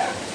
Yeah.